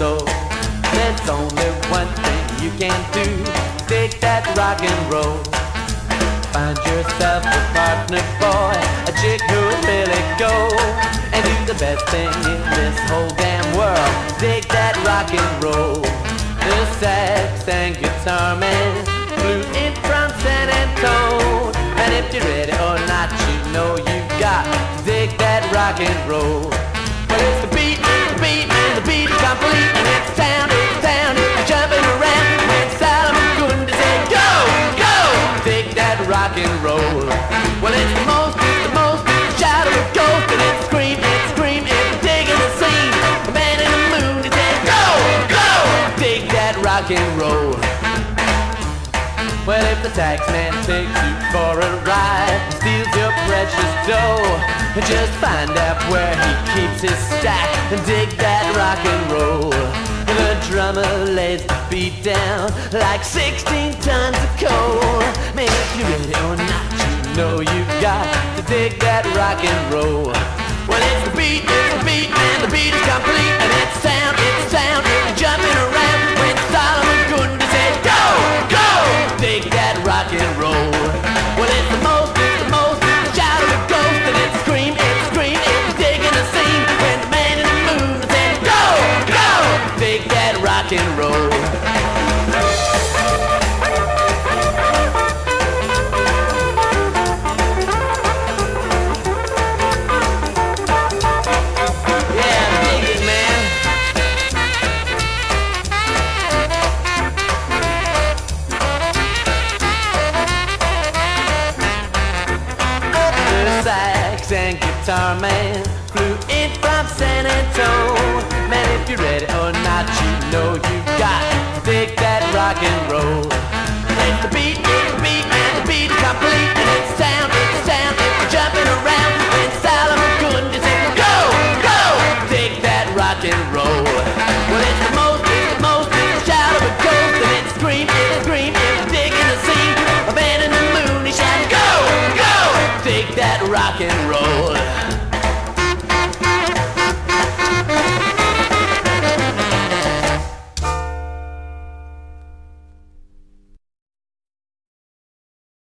so there's only one thing you can do. Take that rock and roll. Find yourself a partner, boy, a chick who'll really go. And do the best thing in this whole damn world. Take that rock and roll. The sax and guitar man blue in from San Antonio. And if you're ready or not, you know you got to dig that rock and roll. Well, it's the most, it's go, go, take that rock and roll. Well, it's the most, shout of a and it's scream, it's scream, it's digging the scene. The man in the moon, he said, go, go, take that rock and roll. Well, if the tax man takes you for a ride steals your precious dough, just find out where he keeps his stack and dig that rock and roll. The drummer lays the beat down like 16 tons of coal. Man, if you're ready or not, you know you got to dig that rock and roll. Well, it's the beat, it's the beat, and the beat and guitar man flew in from San Antonio. Man, if you're ready or not, you know you